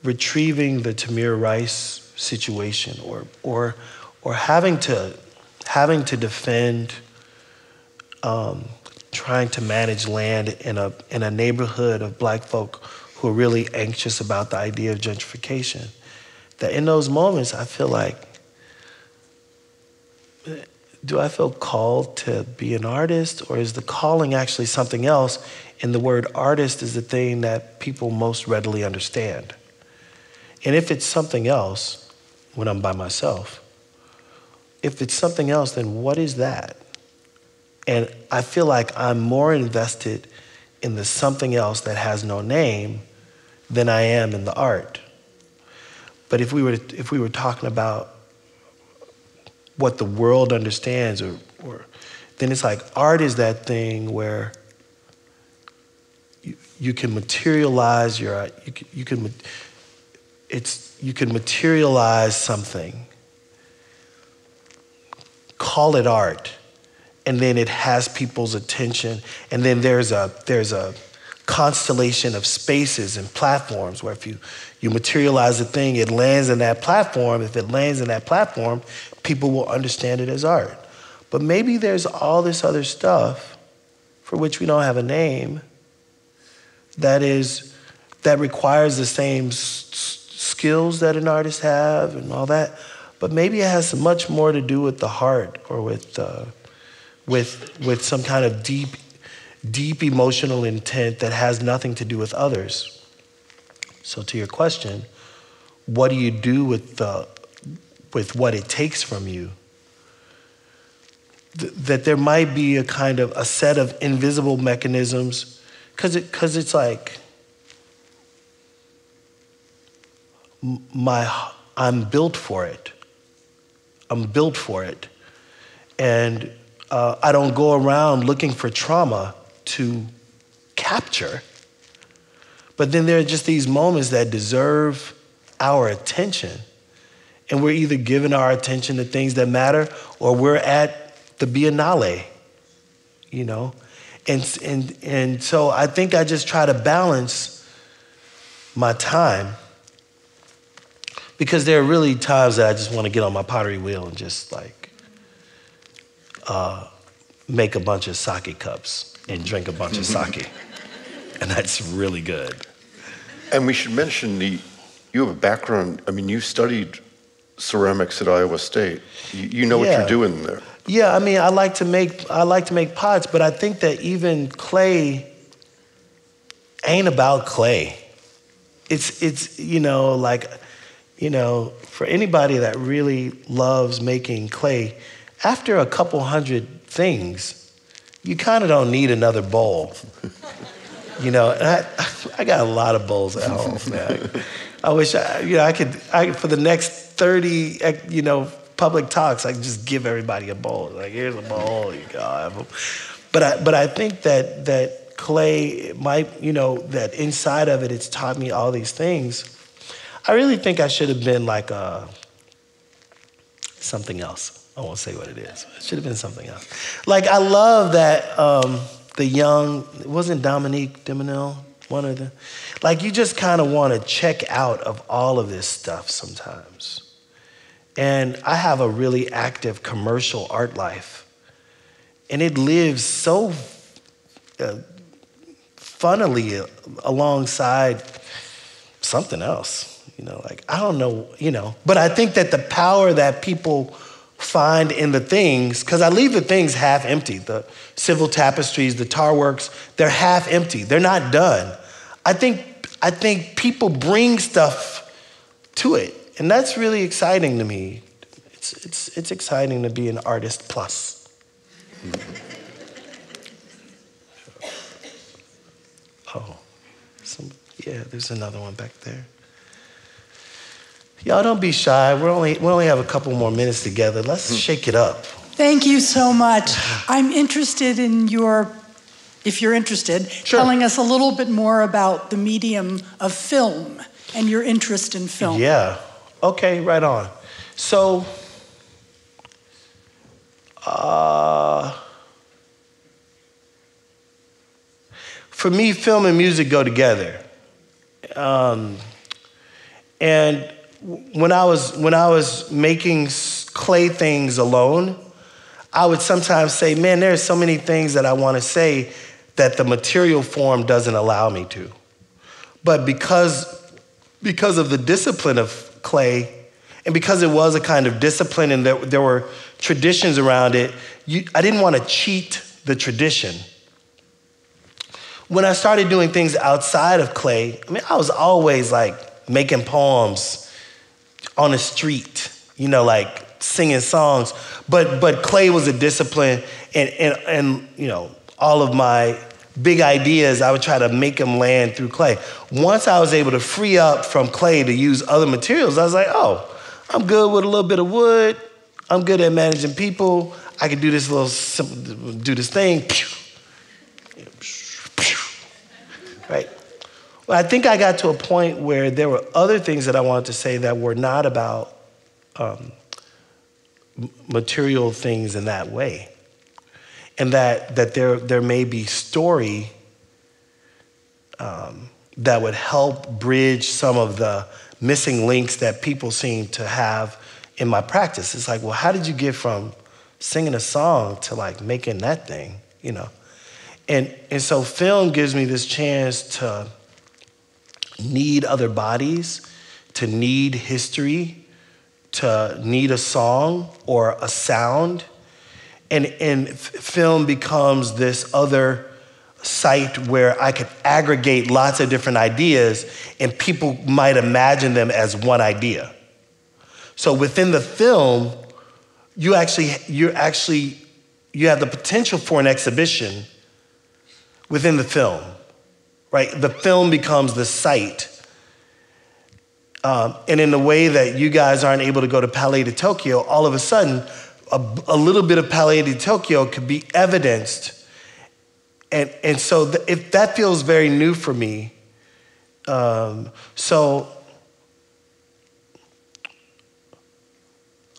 retrieving the Tamir Rice situation or, or, or having to having to defend um, trying to manage land in a in a neighborhood of black folk who are really anxious about the idea of gentrification that in those moments I feel like do I feel called to be an artist or is the calling actually something else and the word artist is the thing that people most readily understand and if it's something else when I'm by myself if it's something else then what is that and I feel like I'm more invested in the something else that has no name than I am in the art. But if we were, if we were talking about what the world understands, or, or then it's like art is that thing where you, you can materialize your, you can, you can, it's, you can materialize something, call it art. And then it has people's attention. And then there's a there's a constellation of spaces and platforms where if you you materialize a thing it lands in that platform. If it lands in that platform people will understand it as art. But maybe there's all this other stuff for which we don't have a name that is that requires the same s- skills that an artist have and all that. But maybe it has much more to do with the heart or with uh, with, with some kind of deep, deep emotional intent that has nothing to do with others. So, to your question, what do you do with, the, with what it takes from you? Th- that there might be a kind of a set of invisible mechanisms, because it, cause it's like, my, I'm built for it. I'm built for it. And uh, I don't go around looking for trauma to capture. But then there are just these moments that deserve our attention. And we're either giving our attention to things that matter or we're at the Biennale, you know? And, and, and so I think I just try to balance my time because there are really times that I just want to get on my pottery wheel and just like uh, make a bunch of sake cups and drink a bunch of sake. And that's really good. And we should mention the, you have a background, I mean, you studied ceramics at Iowa State. You, you know Yeah. what you're doing there. Yeah, I mean, I like to make I like to make pots, but I think that even clay ain't about clay. It's it's you know like you know for anybody that really loves making clay, after a couple hundred things, you kind of don't need another bowl. You know, and I, I got a lot of bowls at home. Man. I wish I, you know, I could, I, for the next 30, eh, you know, public talks, I could just give everybody a bowl. Like, here's a bowl, you go. But I, but I think that, that clay might, you know, that inside of it, it's taught me all these things. I really think I should have been like a, something else. I won't say what it is. It should have been something else. Like, I love that um, the young, wasn't Dominique de Menil, one of the, like, you just kind of want to check out of all of this stuff sometimes. And I have a really active commercial art life. And it lives so uh, funnily alongside something else. You know, like, I don't know, you know. But I think that the power that people find in the things, because I leave the things half empty. The civil tapestries, the tar works, they're half empty. They're not done. I think, I think people bring stuff to it. And that's really exciting to me. It's, it's, it's exciting to be an artist plus. Oh, some, yeah, there's another one back there. Y'all don't be shy. We're only, we only have a couple more minutes together. Let's shake it up. Thank you so much. I'm interested in your, if you're interested, Sure. telling us a little bit more about the medium of film and your interest in film. Yeah. Okay, right on. So, uh, for me, film and music go together. Um, and when I was when I was making clay things alone, I would sometimes say, man, there's so many things that I want to say that the material form doesn't allow me to. But because, because of the discipline of clay, and because it was a kind of discipline and there, there were traditions around it, you, I didn't want to cheat the tradition. When I started doing things outside of clay, I mean, I was always like making poems on the street, you know, like singing songs. But, but clay was a discipline, and, and, and, you know, all of my big ideas, I would try to make them land through clay. Once I was able to free up from clay to use other materials, I was like, oh, I'm good with a little bit of wood. I'm good at managing people. I can do this little simple, do this thing. Right? I think I got to a point where there were other things that I wanted to say that were not about um, material things in that way. And that, that there, there may be story um, that would help bridge some of the missing links that people seem to have in my practice. It's like, well, how did you get from singing a song to like making that thing, you know? And, and so film gives me this chance to need other bodies, to need history, to need a song or a sound. And, and film becomes this other site where I could aggregate lots of different ideas and people might imagine them as one idea. So within the film, you actually you're actually you have the potential for an exhibition within the film, right? The film becomes the site. Um, and in the way that you guys aren't able to go to Palais de Tokyo, all of a sudden, a, a little bit of Palais de Tokyo could be evidenced and, and so th- if that feels very new for me, um, so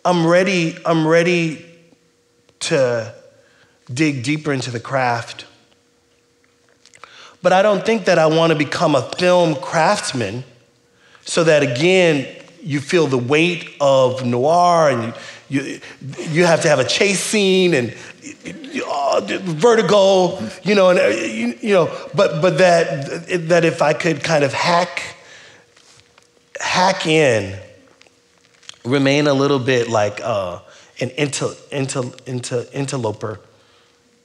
I'm ready, I'm ready to dig deeper into the craft. But I don't think that I want to become a film craftsman so that again you feel the weight of noir and you, you, you have to have a chase scene and vertigo, you know, and you, you, know, but but that that if I could kind of hack hack in, remain a little bit like uh, an inter, inter, inter, interloper.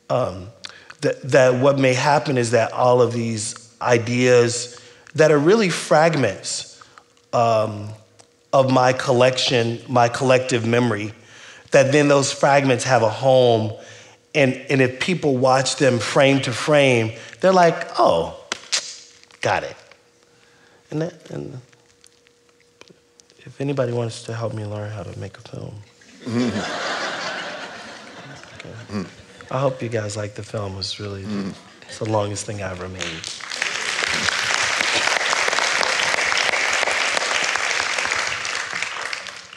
Um, that that what may happen is that all of these ideas that are really fragments um, of my collection, my collective memory, that then those fragments have a home and, and if people watch them frame to frame, they're like, oh, got it. And, that, and if anybody wants to help me learn how to make a film, okay. I hope you guys like the film. It was really it's the longest thing I've ever made.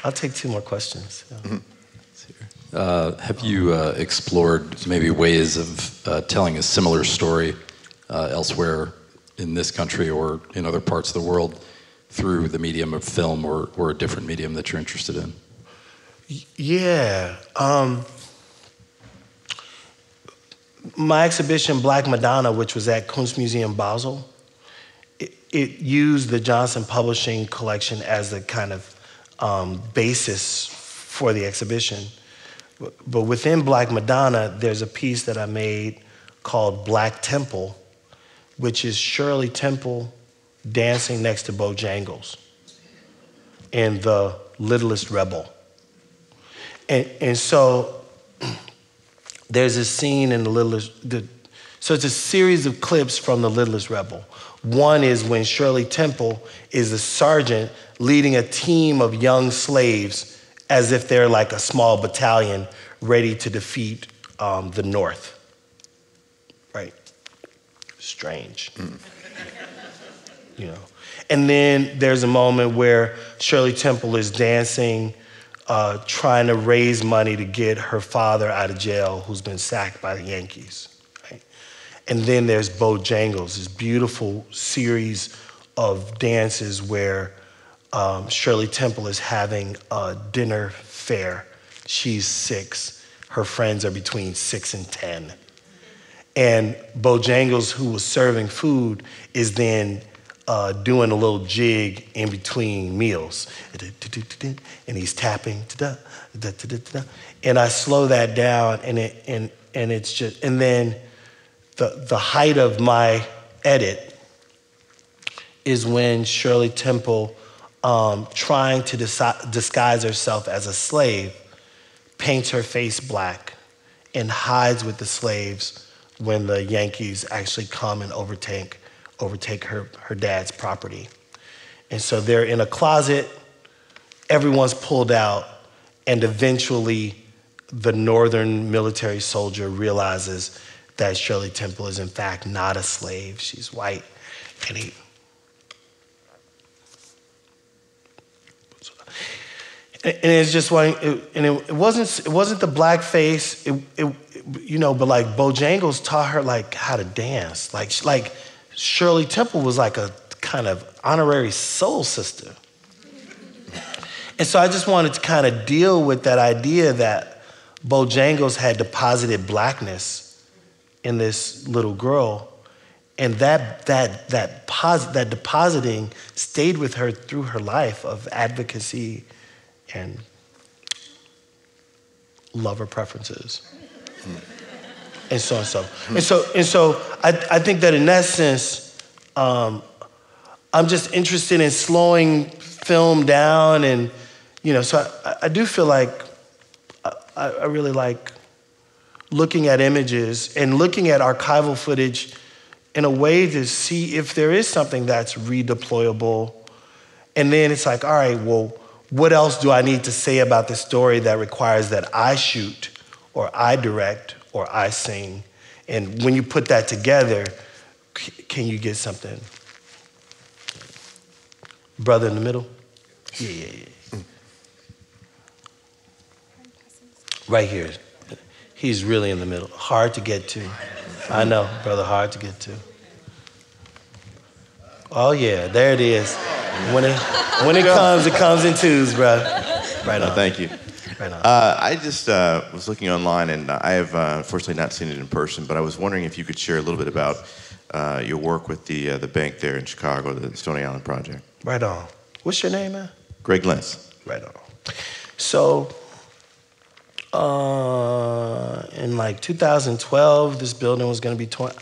I'll take two more questions. Yeah. Mm-hmm. Uh, have you uh, explored maybe ways of uh, telling a similar story uh, elsewhere in this country or in other parts of the world through the medium of film or, or a different medium that you're interested in? Yeah. Um, my exhibition, Black Madonna, which was at Kunstmuseum Basel, it, it used the Johnson Publishing collection as the kind of um, basis for the exhibition. But within Black Madonna, there's a piece that I made called Black Temple, which is Shirley Temple dancing next to Bojangles in The Littlest Rebel. And, and so there's a scene in The Littlest, the, so it's a series of clips from The Littlest Rebel. One is when Shirley Temple is a sergeant leading a team of young slaves as if they're like a small battalion ready to defeat um, the North. Right? Strange. Mm. You know. And then there's a moment where Shirley Temple is dancing, uh, trying to raise money to get her father out of jail, who's been sacked by the Yankees. And then there's Bojangles, this beautiful series of dances where um, Shirley Temple is having a dinner fair She's six. Her friends are between six and 10. And Bojangles, who was serving food, is then uh, doing a little jig in between meals. And he's tapping. And I slow that down, and, it, and, and it's just, and then the, the height of my edit is when Shirley Temple, um, trying to disi- disguise herself as a slave, paints her face black and hides with the slaves when the Yankees actually come and overtake, overtake her, her dad's property. And so they're in a closet, everyone's pulled out, and eventually the northern military soldier realizes that Shirley Temple is in fact not a slave, she's white. And he and it's just like, and it, wasn't it wasn't the black face, it, it, you know, but like Bojangles taught her like how to dance, like like Shirley Temple was like a kind of honorary soul sister, and so I just wanted to kind of deal with that idea that Bojangles had deposited blackness in this little girl, and that that that pos- that depositing stayed with her through her life of advocacy and lover preferences. Hmm. And so and so. And so and so I, I think that in that sense, um, I'm just interested in slowing film down and you know, so I, I do feel like I, I really like looking at images and looking at archival footage in a way to see if there is something that's redeployable. And then it's like, all right, well, what else do I need to say about this story that requires that I shoot or I direct or I sing? And when you put that together, can you get something? Brother in the middle? Yeah, yeah, yeah. Right here. He's really in the middle. Hard to get to. I know, brother, hard to get to. Oh, yeah, there it is. When it, when it comes, it comes in twos, bro. Right on. thank you. Right. Uh, I just uh, was looking online, and I have uh, unfortunately not seen it in person, but I was wondering if you could share a little bit about uh, your work with the, uh, the bank there in Chicago, the Stony Island Project. Right on. What's your name, man? Greg Lentz. Right on. So, uh, in like 2012, this building was going to be torn.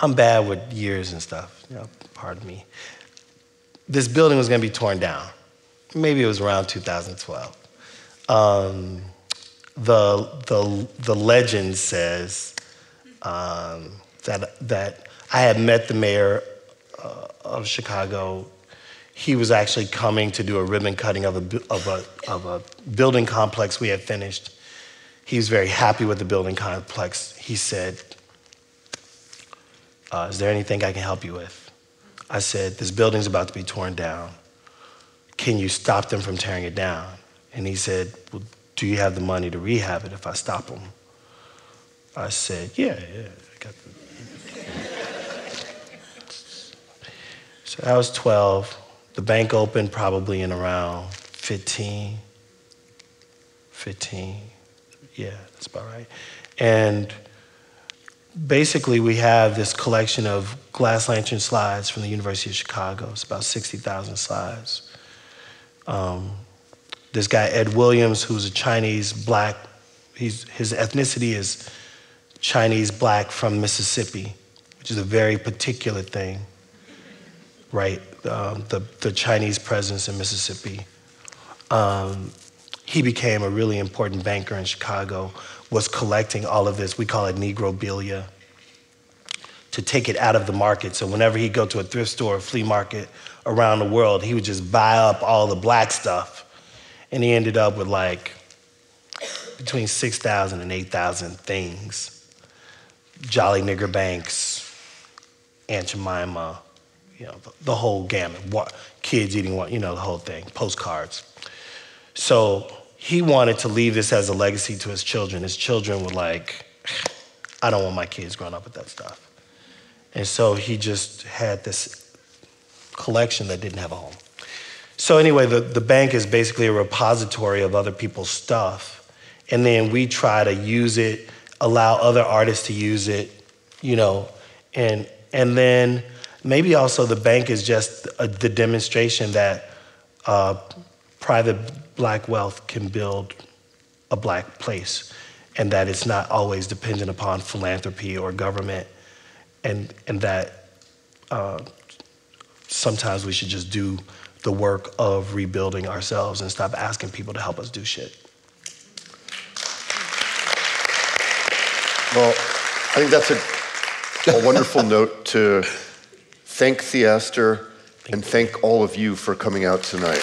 I'm bad with years and stuff. You know, pardon me this building was going to be torn down. Maybe it was around 2012. Um, the, the, the legend says um, that, that I had met the mayor uh, of Chicago. He was actually coming to do a ribbon cutting of a, of, a, of a building complex we had finished. He was very happy with the building complex. He said, uh, Is there anything I can help you with? I said, This building's about to be torn down. Can you stop them from tearing it down? And he said, Well, do you have the money to rehab it if I stop them? I said, Yeah, yeah. I got the... so I was 12. The bank opened probably in around 15. 15. Yeah, that's about right. And basically, we have this collection of glass lantern slides from the University of Chicago. It's about 60,000 slides. Um, this guy, Ed Williams, who's a Chinese black, he's, his ethnicity is Chinese black from Mississippi, which is a very particular thing, right? Um, the, the Chinese presence in Mississippi. Um, he became a really important banker in Chicago, was collecting all of this, we call it Negrobilia to take it out of the market. So whenever he'd go to a thrift store or flea market around the world, he would just buy up all the black stuff. And he ended up with like between 6,000 and 8,000 things. Jolly Nigger Banks, Aunt Jemima, you know, the, whole gamut. What, kids eating what, you know, the whole thing, postcards. So he wanted to leave this as a legacy to his children. His children were like, I don't want my kids growing up with that stuff. And so he just had this collection that didn't have a home. So, anyway, the, the bank is basically a repository of other people's stuff. and then we try to use it, allow other artists to use it, you know, and and then maybe also the bank is just a, the demonstration that uh, private black wealth can build a black place, and that it's not always dependent upon philanthropy or government, and and that uh, sometimes we should just do the work of rebuilding ourselves and stop asking people to help us do shit. Well, I think that's a, a wonderful note to thank Theaster and thank all of you for coming out tonight.